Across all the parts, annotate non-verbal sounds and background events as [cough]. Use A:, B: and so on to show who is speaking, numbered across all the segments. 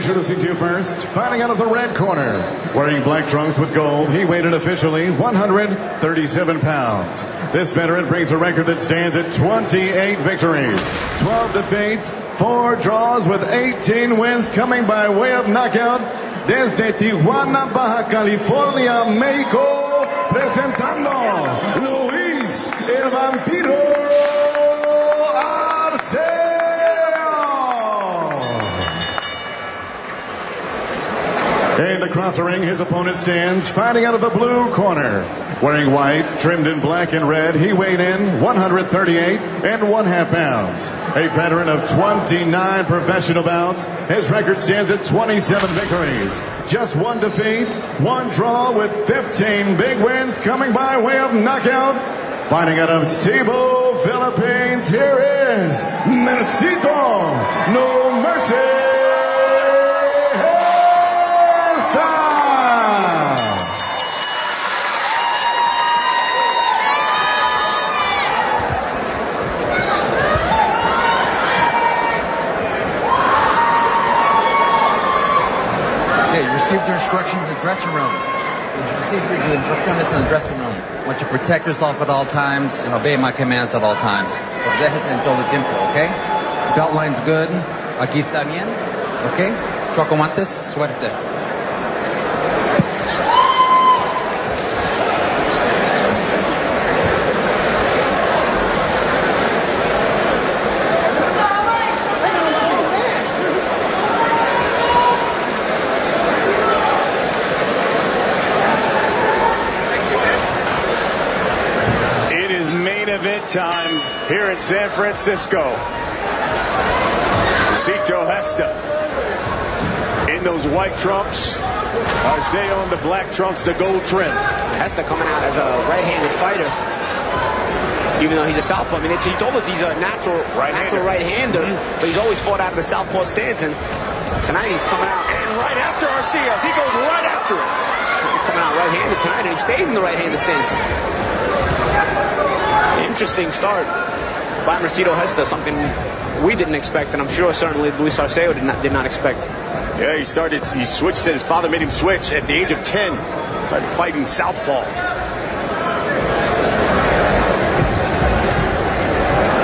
A: introducing to you first, fighting out of the red corner, wearing black trunks with gold, he weighed in officially 137 pounds. This veteran brings a record that stands at 28 victories, 12 defeats, 4 draws with 18 wins coming by way of knockout desde Tijuana, Baja California, México, presentando Luis el Vampiro And across the ring, his opponent stands fighting out of the blue corner. Wearing white, trimmed in black and red, he weighed in 138 and one half pounds. A veteran of 29 professional bouts, his record stands at 27 victories. Just one defeat, one draw with 15 big wins coming by way of knockout. Fighting out of Cebu, Philippines, here is Mercito No Mercy.
B: Instructions in the dressing room. You received your instructions in the dressing room. I want you to protect yourself at all times and obey my commands at all times. Protéjese en todo tiempo, okay? Belt line's good. Aquí está bien, okay? Choco antes, suerte.
C: event time here in San Francisco. Cito Gesta in those white trunks. Arceo in the black trunks, the gold trim.
D: Gesta coming out as a right-handed fighter. Even though he's a southpaw, I mean, he told us he's a natural right-hander, natural right-hander, but he's always fought out of the southpaw stance. And tonight he's coming out
C: and right after Arceo, he goes right after him.
D: He's coming out right-handed tonight, and he stays in the right-handed stance interesting start by Mercito Gesta, something we didn't expect, and I'm sure certainly Luis Arceo did not, did not expect.
C: Yeah, he started, he switched, said his father made him switch at the age of 10. Started fighting southpaw.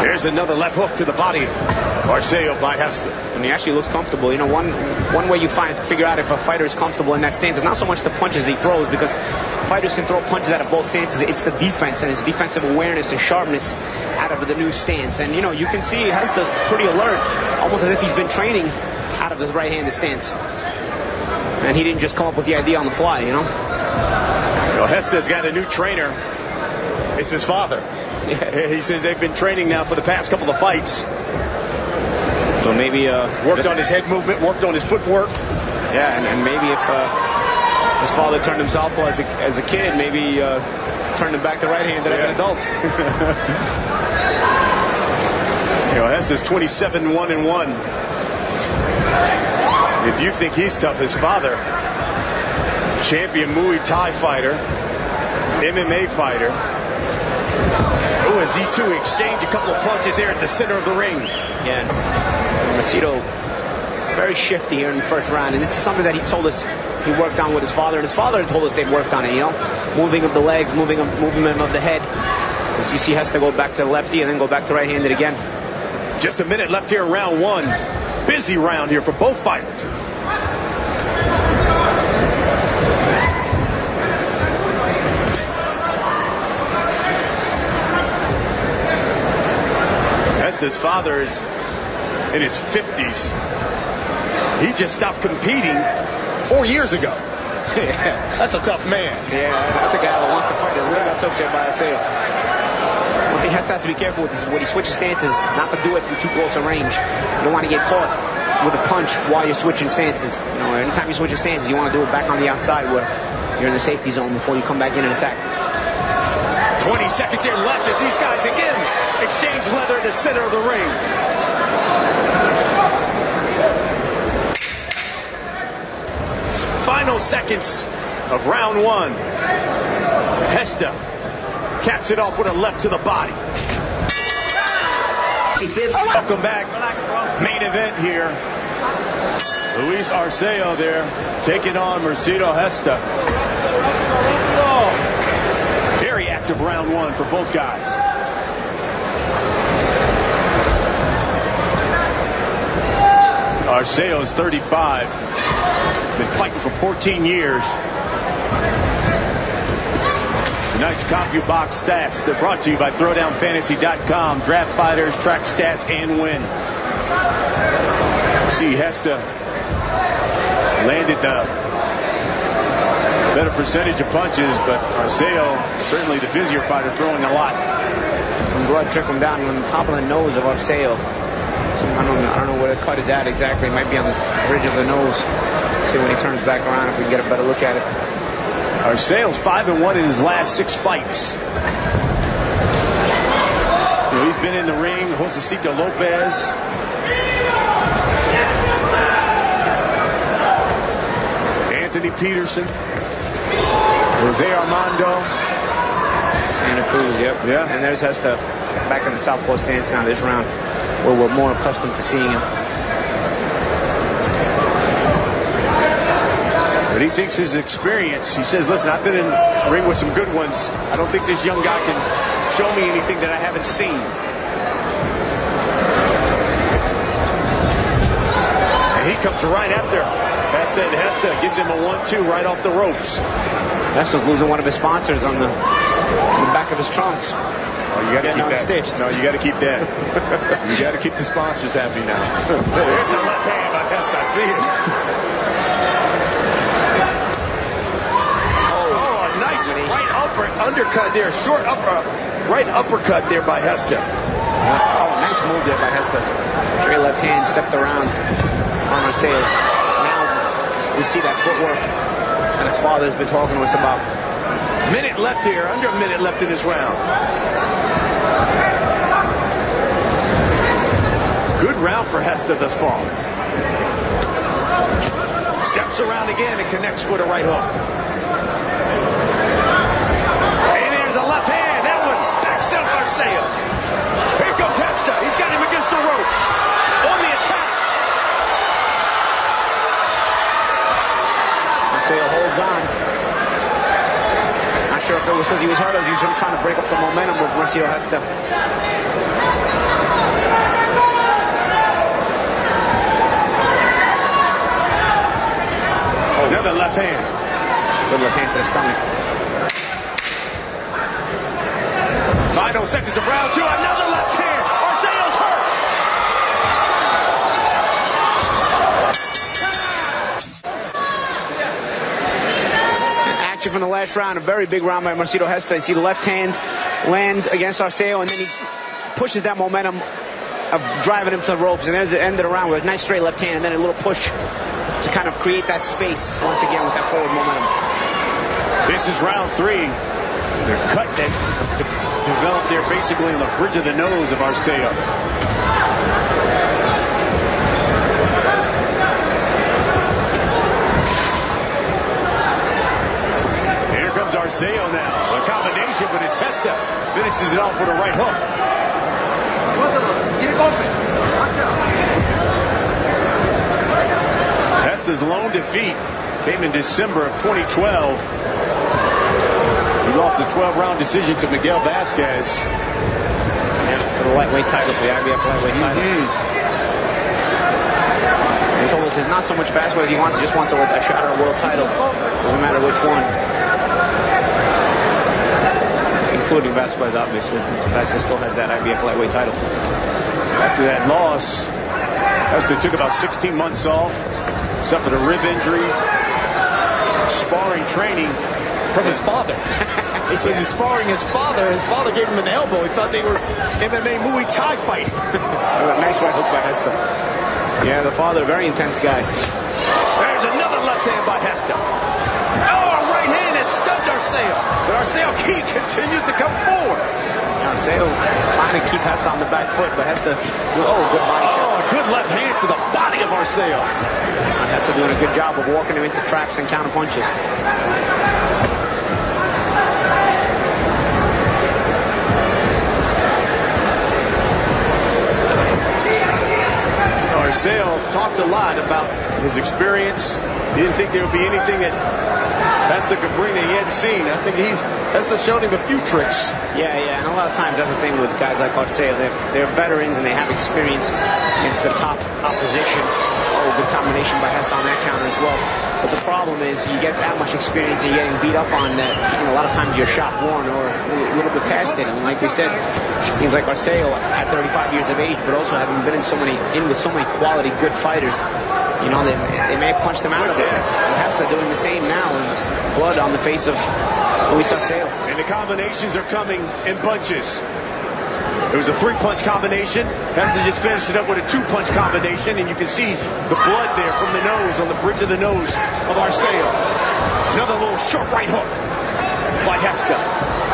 C: Here's another left hook to the body. Arceo by.
D: And he actually looks comfortable. You know, one one way you find figure out if a fighter is comfortable in that stance is not so much the punches he throws because fighters can throw punches out of both stances. It's the defense and his defensive awareness and sharpness out of the new stance. And you know, you can see Gesta's pretty alert, almost as if he's been training out of his right-handed stance. And he didn't just come up with the idea on the fly, you know.
C: Well, Gesta's got a new trainer. It's his father. [laughs] Yeah. He says they've been training now for the past couple of fights.
D: Maybe uh,
C: worked on his head movement, worked on his footwork.
D: Yeah, and, and maybe if uh, his father turned him southpaw as a, as a kid, maybe uh, turned him back to right-handed yeah. as an adult. [laughs]
C: you know, that's his 27 1 and 1. If you think he's tough, his father, champion Muay Thai fighter, MMA fighter, Oh, as these two exchange a couple of punches there at the center of the ring.
D: Yeah, Mercito very shifty here in the first round, and this is something that he told us he worked on with his father, and his father told us they'd worked on it, you know, moving of the legs, moving of, movement of the head. As you see, has to go back to lefty and then go back to right-handed again.
C: Just a minute left here in round one. Busy round here for both fighters. His father is in his 50s. He just stopped competing four years ago. [laughs] Yeah, that's a tough man.
D: Yeah, that's a guy that wants to fight. Leg got took there by Arceo. One thing he has to have to be careful with is when he switches stances, not to do it from too close a range. You don't want to get caught with a punch while you're switching stances. You know, anytime you switch your stances, you want to do it back on the outside where you're in the safety zone before you come back in and attack.
C: 20 seconds here left as these guys again exchange leather in the center of the ring. Final seconds of round one. Hesta caps it off with a left to the body. Welcome back. Main event here. Luis Arceo there taking on Mercito Hesta. Active round one for both guys. Arceo is 35. Been fighting for 14 years. Tonight's CompuBox stats. They're brought to you by ThrowdownFantasy.com. Draft fighters, track stats, and win. See Hesta landed the better percentage of punches, but Arceo, certainly the busier fighter, throwing a lot.
D: Some blood trickling down on the top of the nose of Arceo. Some, I, don't, I don't know where the cut is at exactly. It might be on the bridge of the nose. See when he turns back around if we can get a better look at it.
C: Arceo's 5 and 1 in his last six fights. You know, he's been in the ring. Josesito Lopez. Anthony Peterson. Jose Armando.
D: Santa Cruz, yep.
C: Yeah.
D: And there's Hesta back in the southpaw stance now this round where we're more accustomed to seeing him.
C: But he thinks his experience, he says, listen, I've been in the ring with some good ones. I don't think this young guy can show me anything that I haven't seen. Comes right after Hesta and Hesta gives him a one-two right off the ropes.
D: Hesta's losing one of his sponsors on the, on the back of his trunks.
C: Oh, you got to keep that.
D: unstitched.
C: No, you got to keep that. [laughs] you got to keep the sponsors happy now. There's a left hand by Hesta. I see it. Oh, oh a nice right upper undercut there. Short upper, right uppercut there by Hesta.
D: Oh, nice move there by Hesta. Straight left hand stepped around on Arceo. Now we see that footwork and his father's been talking to us about.
C: Minute left here. Under a minute left in this round. Good round for Hesta thus far. Steps around again and connects with a right hook. And there's a left hand. That one backs up Arceo. Here comes Hesta. He's got him against the ropes. On the attack.
D: Arceo holds on. Not sure if it was because he was hurt or he was trying to break up the momentum of Mercito Hesta.
C: Another oh, left hand.
D: Good left hand to the stomach.
C: Final seconds of round two. Another left hand.
D: From the last round. A very big round by Mercito Hesta. You see the left hand land against Arceo, and then he pushes that momentum of driving him to the ropes. And there's the end of the round with a nice straight left hand, and then a little push to kind of create that space once again with that forward momentum.
C: This is round three. They're cut that developed there basically on the bridge of the nose of Arceo. Here comes Arceo now. A combination, but it's Hesta. Finishes it off with a right hook. Hesta's lone defeat came in December of 2012. He lost a 12-round decision to Miguel Vasquez.
D: Yeah, for the lightweight title, for the IBF lightweight title. Mm-hmm. He told us it's not so much Vasquez he wants, he just wants a, a shot at a world title. Doesn't matter which one. Including Vasquez, obviously. Vasquez still has that IBF lightweight title.
C: After that loss, Hesta took about 16 months off, suffered a rib injury, sparring training from his father. [laughs] so he's sparring his father. His father gave him an elbow. He thought they were MMA Muay Thai fight.
D: nice right hook by Hester. Yeah, the father, very intense guy.
C: There's another left hand by Hester. Oh, a right hand that stunned Arceo. But Arceo he continues to come forward.
D: Arceo trying to keep Hesta on the back foot, but Hesta, oh, good body shot.
C: Oh, a good left hand to the body of Arceo.
D: Hesta doing a good job of walking him into traps and counter punches.
C: Arceo talked a lot about his experience. He didn't think there would be anything that Hesta the that he hadn't seen. I think he's Hesta showed him a few tricks.
D: Yeah, yeah, and a lot of times that's the thing with guys like Arceo. They're, they're veterans and they have experience against the top opposition. Oh, good combination by Hesta on that counter as well. But the problem is you get that much experience and you're getting beat up on that. A lot of times you're shot worn or a little bit past it. And like we said, it seems like Arceo at 35 years of age, but also having been in so many in with so many quality good fighters, you know, they, they may have punched them out of it. Hesta doing the same now. It's blood on the face of Luis Arceo.
C: And the combinations are coming in bunches. It was a three-punch combination. Hesta just finished it up with a two-punch combination, and you can see the blood there from the nose, on the bridge of the nose of Arceo. Another little short right hook by Hesta.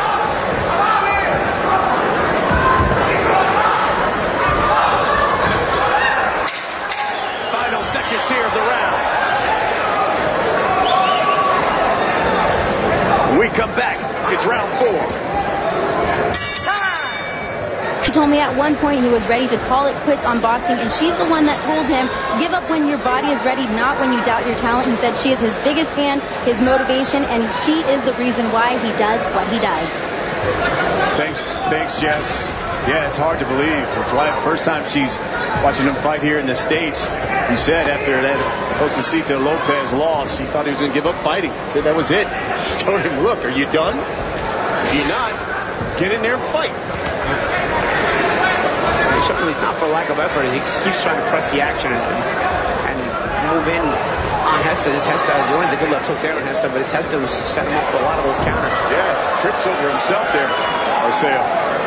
C: Seconds here of the round. When we come back, it's round four.
E: He told me at one point he was ready to call it quits on boxing, and she's the one that told him, give up when your body is ready, not when you doubt your talent. He said she is his biggest fan, his motivation, and she is the reason why he does what he does.
C: Thanks, thanks, Jess. Yeah, it's hard to believe. It's why first time she's watching him fight here in the States. He said after that Josesito Lopez loss, he thought he was going to give up fighting. He said that was it. [laughs] She told him, look, are you done? If you're not, get in there and fight.
D: It's not for lack of effort. He just keeps trying to press the action and, and move in on Hesta. Just Hesta lands a good left hook there on Hesta, but it's Hesta who's set him up for a lot of those counters.
C: Yeah, trips over himself there, Arceo.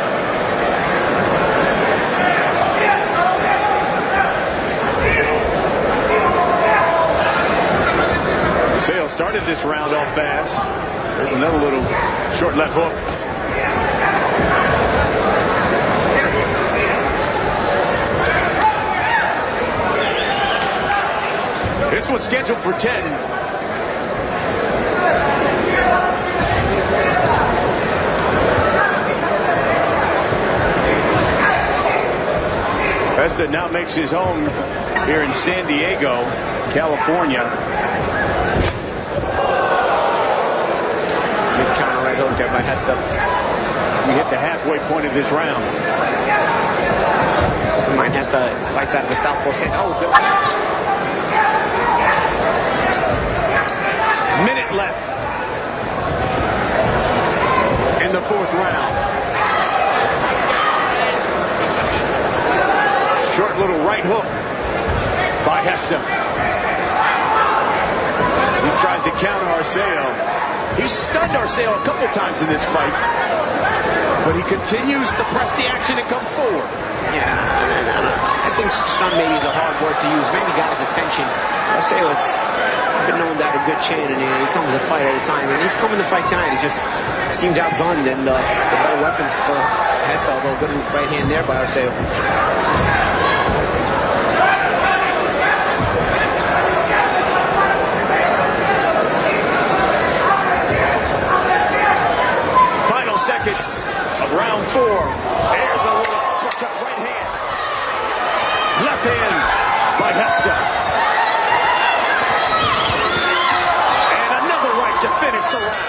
C: Arceo started this round off fast. There's another little short left hook. This one's scheduled for 10. Hesta now makes his home here in San Diego, California.
D: Good there by Hesta.
C: We hit the halfway point of this round.
D: Mind Hesta fights out of the southpaw stance. Oh, good.
C: Minute left in the fourth round. Short little right hook by Hesta. He tries to counter Arceo. He's stunned Arceo a couple times in this fight, but he continues to press the action and come forward.
D: Yeah, I think stun maybe is a hard word to use. Maybe got his attention. Arceo has been known to have a good chin, and he, he comes to fight all the time. And he's coming to fight tonight. He just seems outgunned, and uh, the better weapons for Hesta, although good right hand there by Arceo.
C: Final seconds of round four. There's a little uppercut right hand. Left hand by Hesta. And another right to finish the round.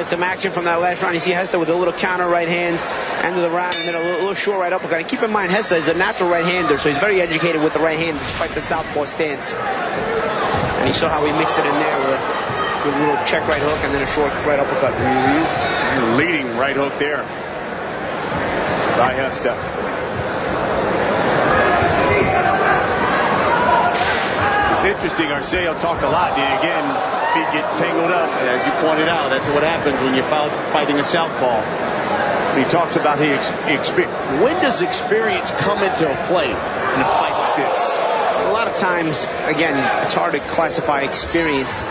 D: Had some action from that last round. You see Hesta with a little counter right hand, end of the round, and then a little, little short right uppercut. And keep in mind, Hesta is a natural right-hander, so he's very educated with the right hand despite the southpaw stance. And you saw how he mixed it in there with good little check right hook and then a short right uppercut.
C: Leading right hook there by Hesta. It's interesting. Arceo talked a lot. And again, feet get tangled up. As you pointed out, that's what happens when you're fighting a southpaw. He talks about his experience. When does experience come into play in a fight like this?
D: A lot of times, again, it's hard to classify experience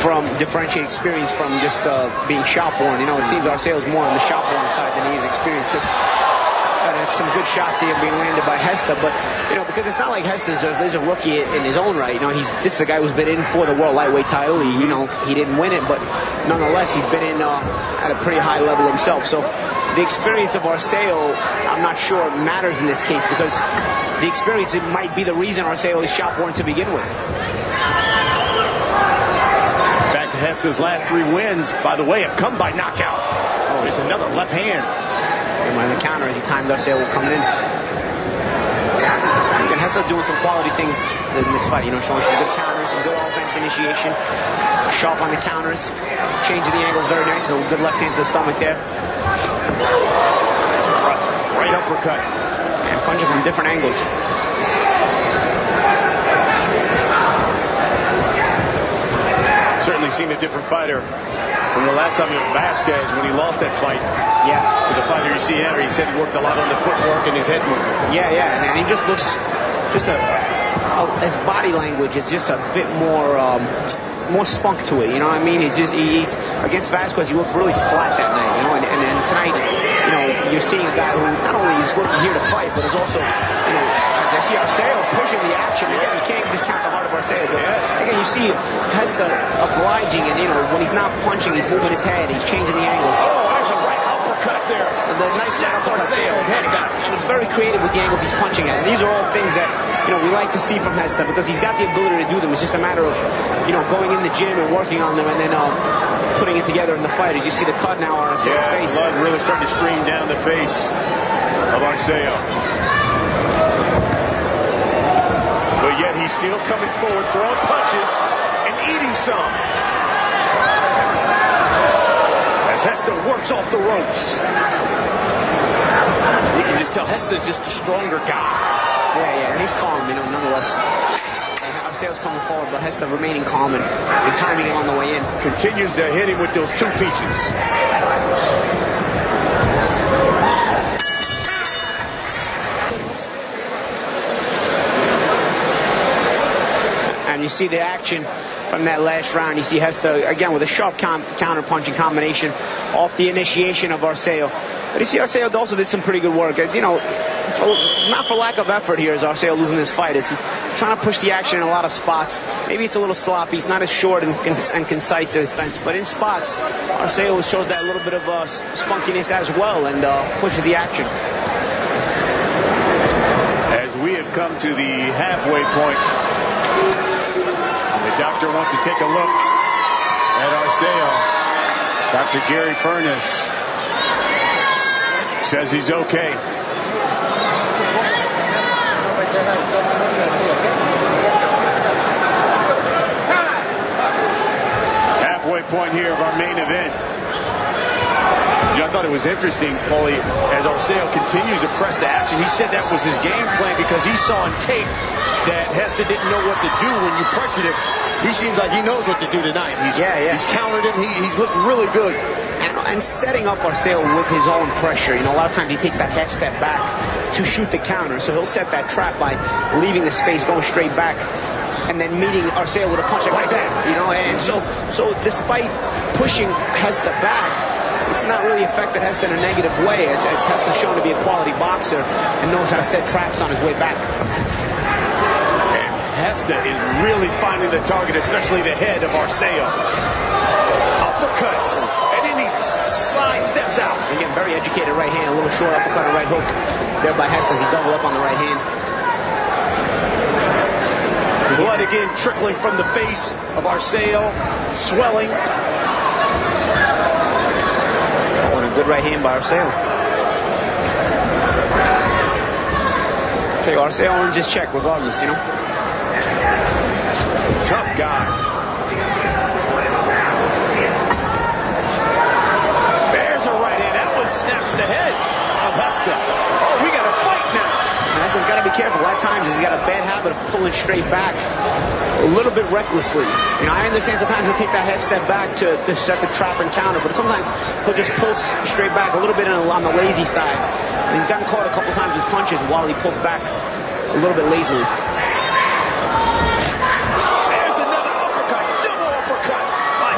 D: from differentiate experience from just uh, being shop worn. You know, it seems Arceo's more on the shop worn side than he is experienced. He's uh, some good shots here being landed by Hesta, but you know because it's not like Hesta's a, is a rookie in his own right. You know, he's this is a guy who's been in for the world lightweight title. He, you know, he didn't win it, but nonetheless, he's been in uh, at a pretty high level himself. So the experience of Arceo, I'm not sure matters in this case because the experience it might be the reason Arceo is shot born to begin with.
C: Hesta's last three wins, by the way, have come by knockout. Oh, there's another left hand.
D: And when the counter as he timed Arceo coming in. And Hesta's doing some quality things in this fight, you know, showing some good counters, some good offense initiation, sharp on the counters, changing the angles very nice, a good left hand to the stomach there.
C: Right uppercut.
D: And punching from different angles.
C: Certainly seen a different fighter from the last time with Vasquez when he lost that fight.
D: Yeah.
C: To the fighter you see here, he said he worked a lot on the footwork and his head movement.
D: Yeah, yeah, and, and he just looks, just a, a, his body language is just a bit more, um, more spunk to it. You know what I mean? He's just he's against Vasquez. He looked really flat that night. You know, and, and, tonight, you know, you're seeing a guy who not only is looking here to fight, but is also, you know, as I see Arceo pushing the action. Again, you can't discount the heart of Arceo. But again, you see Hesta obliging, and you know, when he's not punching, he's moving his head, he's changing the angles.
C: Oh, there's a right uppercut there.
D: And the nice there. And he's very creative with the angles he's punching at. And these are all things that, you know, we like to see from Hesta because he's got the ability to do them. It's just a matter of, you know, going in the gym and working on them and then uh, putting it together in the fight. As you see the cut now on Arceo's
C: Yeah,
D: face.
C: blood really starting to stream down the face of Arceo. But yet he's still coming forward, throwing punches and eating some. As Hesta works off the ropes. You can just tell Hesta's just a stronger guy.
D: Yeah, yeah, and he's calm, you know, nonetheless. Arceo's coming forward, but Hesta remaining calm and, and timing him on the way in.
C: Continues to hit him with those two pieces.
D: And you see the action from that last round. You see Hesta, again, with a sharp com- combination off the initiation of Arceo. But you see Arceo also did some pretty good work. You know, for, not for lack of effort here is Arceo losing this fight. Is trying to push the action in a lot of spots. Maybe it's a little sloppy. He's not as short and, and concise as Spence. But in spots, Arceo shows that little bit of uh, spunkiness as well and uh, pushes the action.
C: As we have come to the halfway point, doctor wants to take a look at Arceo. Dr. Gary Furness says he's okay. Halfway point here of our main event. You know, I thought it was interesting, Paulie, as Arceo continues to press the action. He said that was his game plan because he saw on tape that Hester didn't know what to do when you pressured him. He seems like he knows what to do tonight. He's,
D: Yeah, yeah.
C: He's countered him. He, he's looking really good.
D: and, and setting up Arceo with his own pressure. You know, a lot of times he takes that half step back to shoot the counter, so he'll set that trap by leaving the space, going straight back, and then meeting Arceo with a punch like that. You know, and so so despite pushing Hesta back. It's not really affected Hesta in a negative way. It's, it's Hesta shown to be a quality boxer and knows how to set traps on his way back.
C: And Hesta is really finding the target, especially the head of Arceo. Uppercuts. And then he slide steps out.
D: Again, very educated right hand, a little short uppercut and right hook. There by Hesta as he doubled up on the right hand.
C: Blood again trickling from the face of Arceo, swelling.
D: What a good right hand by Arceo. You, Arceo earns his check regardless, you know.
C: Tough guy. There's a right hand. That one snaps the head of Hesta. Oh, we got a fight now.
D: Hesta's got to be careful. At times, he's got a bad habit of pulling straight back a little bit recklessly. You know, I understand sometimes he'll take that half step back to, to set the trap and counter, but sometimes he'll just pull straight back a little bit on the lazy side. And he's gotten caught a couple times with punches while he pulls back a little bit lazily.
C: There's another uppercut. Double uppercut by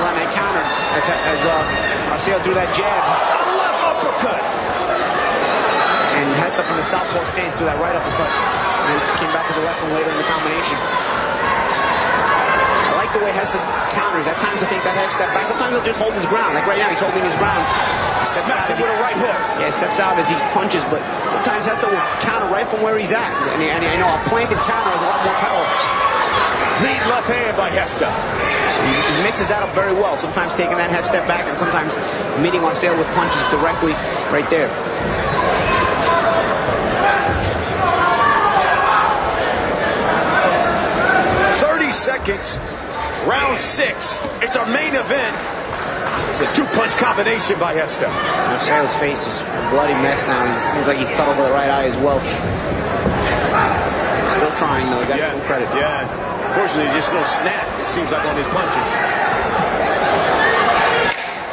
D: Now letting that counter as, as uh, Arceo threw that jab.
C: A left uppercut.
D: and Hesta from the southpaw stance threw that right uppercut, and then came back with the left one later in the combination. I like the way Hesta counters. At times I think that head step back. Sometimes he'll just hold his ground. Like right now, he's holding his ground. Steps
C: Smacked
D: out
C: with a right hook.
D: Yeah, steps out as he punches, but sometimes Hesta will counter right from where he's at. And, and I know a planted counter has a lot more power.
C: Lead left hand by Hesta.
D: He, he mixes that up very well. Sometimes taking that half step back and sometimes meeting Arceo with punches directly right there.
C: Thirty seconds. Round six. It's our main event. It's a two-punch combination by Hesta.
D: Arceo's face is a bloody mess now. He seems like he's cut over the right eye as well. Still trying though. Got to give him credit.
C: Yeah. Unfortunately, just no snap. It seems like on his punches.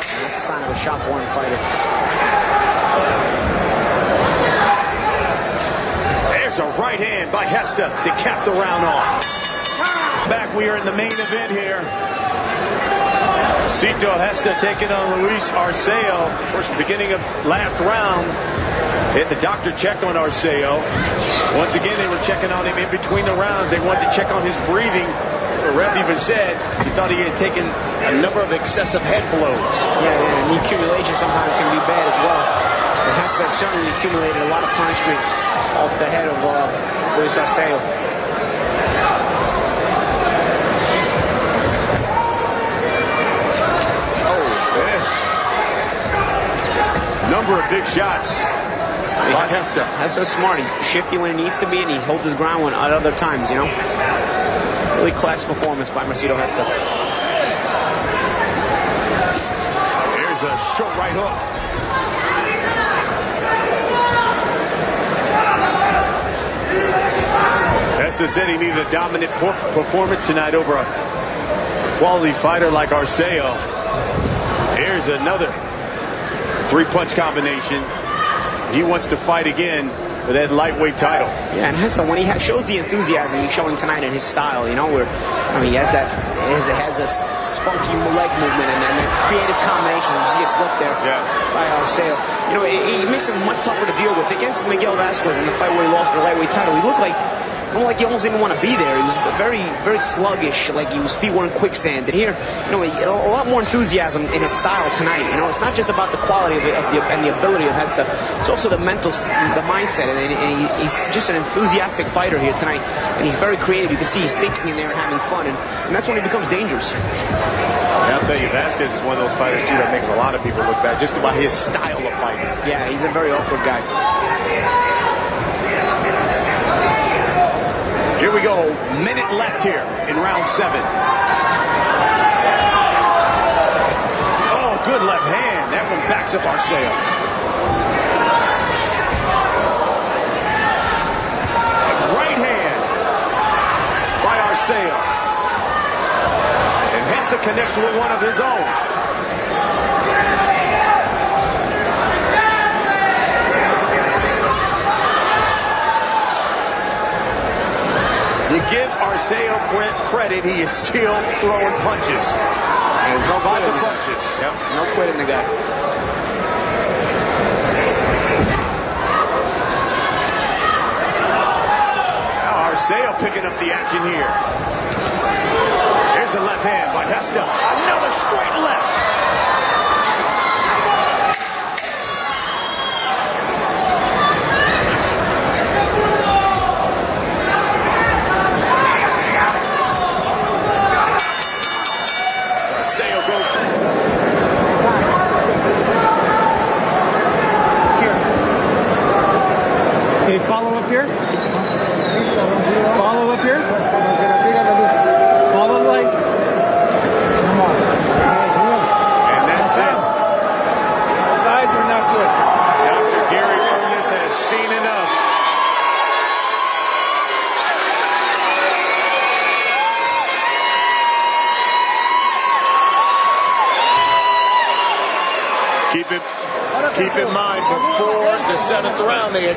D: And that's a sign of a shot-born fighter.
C: There's a right hand by Hesta to cap the round off. Back, we are in the main event here. Cito Hesta taking on Luis Arceo. Of course, beginning of last round, hit the doctor check on Arceo. Once again, they were checking on him in between the rounds. They wanted to check on his breathing. The ref even said he thought he had taken a number of excessive head blows.
D: Yeah, yeah, and the accumulation sometimes can be bad as well. And Hesta certainly accumulated a lot of punishment off the head of uh, Luis Arceo.
C: Number of big shots by Hesta.
D: Hesta's smart. He's shifty when he needs to be, and he holds his ground when at other times, you know. Really class performance by Mercito Hesta.
C: There's a short right hook. Hesta said he needed a dominant performance tonight over a quality fighter like Arceo. Here's another three-punch combination. He wants to fight again for that lightweight title.
D: Yeah, and Hesta, when he ha- shows the enthusiasm he's showing tonight in his style, you know, where I mean, he has that, he has, has this spunky leg movement and then that creative combination. You see a slip there
C: Yeah.
D: by Arceo. You know, it, it makes him much tougher to deal with. Against Miguel Vasquez in the fight where he lost the lightweight title, he looked like like he almost didn't want to be there. He was very, very sluggish, like his feet were in quicksand. And here, you know, a lot more enthusiasm in his style tonight. You know, it's not just about the quality of, it, of the and the ability of Hesta. It's also the mental, the mindset, and, and he, he's just an enthusiastic fighter here tonight. And he's very creative. You can see he's thinking in there and having fun, and, and that's when he becomes dangerous.
C: And I'll tell you, Vasquez is one of those fighters too that makes a lot of people look bad just about his style of fighting.
D: Yeah, he's a very awkward guy.
C: Here we go. Minute left here in round seven. Oh, good left hand. That one backs up Arceo. Right hand Arceo. And Hesta connects with one of his own. You give Arceo cre- credit, he is still throwing punches.
D: And no
C: By the punches. Yep.
D: No quitting the guy.
C: Arceo picking up the action here. Here's a left hand by Hesta. Another straight left. Arceo goes.
F: Can you follow up here?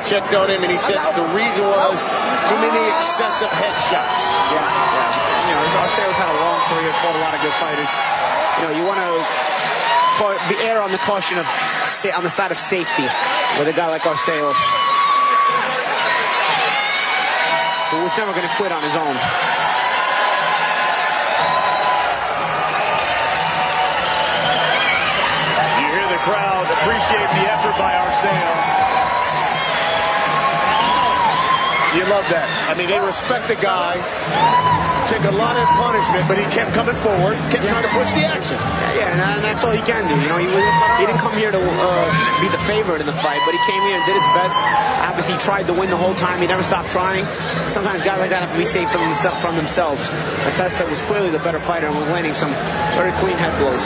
C: Round, checked on him, and he said the reason was too many excessive headshots.
D: Yeah, yeah. You know, Arceo's had a long career, fought a lot of good fighters. You know, you want to be err on the caution of sa- on the side of safety with a guy like Arceo. who was never going to quit on his own.
C: You hear the crowd appreciate the effort by Arceo. You love that. I mean, they respect the guy. Take a lot of punishment, but he kept coming forward, kept trying to push the action.
D: Yeah, yeah and that's all he can do. You know, he was he didn't come here to uh, be the favorite in the fight, but he came here and did his best. Obviously, he tried to win the whole time. He never stopped trying. Sometimes guys like that have to be safe from, themselves, from themselves. Testa was clearly the better fighter and was landing some very clean head blows.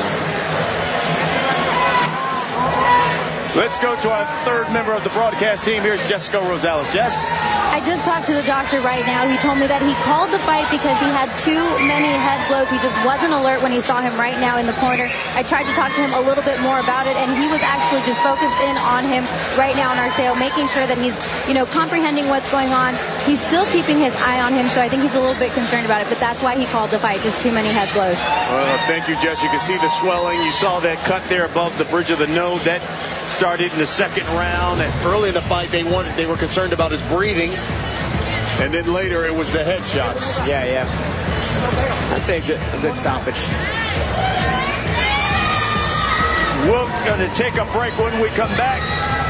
C: Let's go to our third member of the broadcast team. Here's Jessica Rosales. Jess?
E: I just talked to the doctor right now. He told me that he called the fight because he had too many head blows. He just wasn't alert when he saw him right now in the corner. I tried to talk to him a little bit more about it, and he was actually just focused in on him right now in Arceo, making sure that he's, you know, comprehending what's going on. He's still keeping his eye on him, so I think he's a little bit concerned about it, but that's why he called the fight, just too many head blows.
C: Thank you, Jess. You can see the swelling. You saw that cut there above the bridge of the nose. That started in the second round. And early in the fight, they wanted, they were concerned about his breathing. And then later, it was the headshots.
D: Yeah, yeah. I'd say a good, a good stoppage.
C: We're going to take a break when we come back.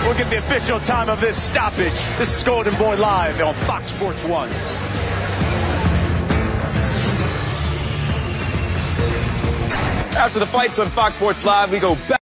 C: We'll get the official time of this stoppage. This is Golden Boy Live on Fox Sports 1.
G: After the fights on Fox Sports Live, we go back.